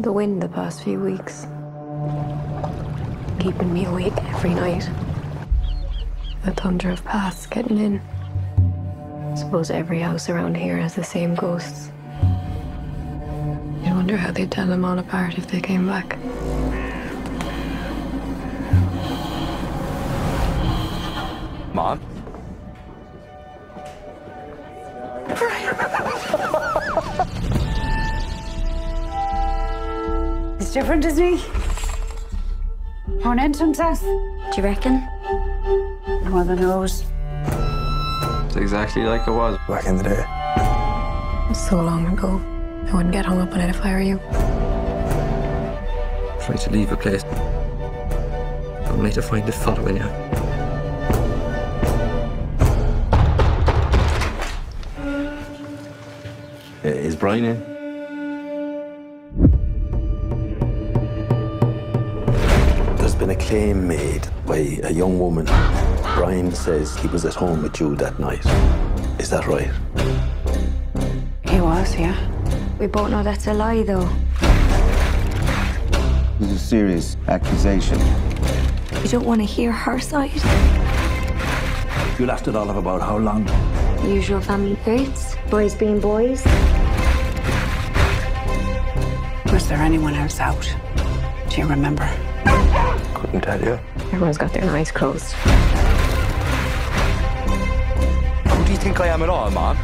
The wind the past few weeks. Keeping me awake every night. The thunder of paths getting in. Suppose every house around here has the same ghosts. I wonder how they'd tell them all apart if they came back. Mom? He's different, isn't he? Won't end himself. Do you reckon? Mother knows. It's exactly like it was. back in the day. So long ago. I wouldn't get hung up on it if I were you. Try to leave a place. Only to find it following you. Is Brian in? There's been a claim made by a young woman. Brian says he was at home with you that night. Is that right? He was, yeah. We both know that's a lie, though. It's a serious accusation. You don't want to hear her side. You laughed it all of about how long? Usual family traits. Boys being boys. Was there anyone else out? Do you remember? Couldn't tell you. Everyone's got their eyes closed. Who do you think I am at all, Mom?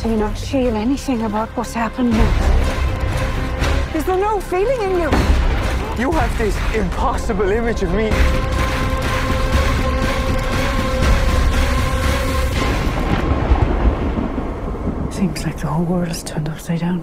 Do you not feel anything about what's happened now? Is there no feeling in you? You have this impossible image of me. Seems like the whole world is turned upside down.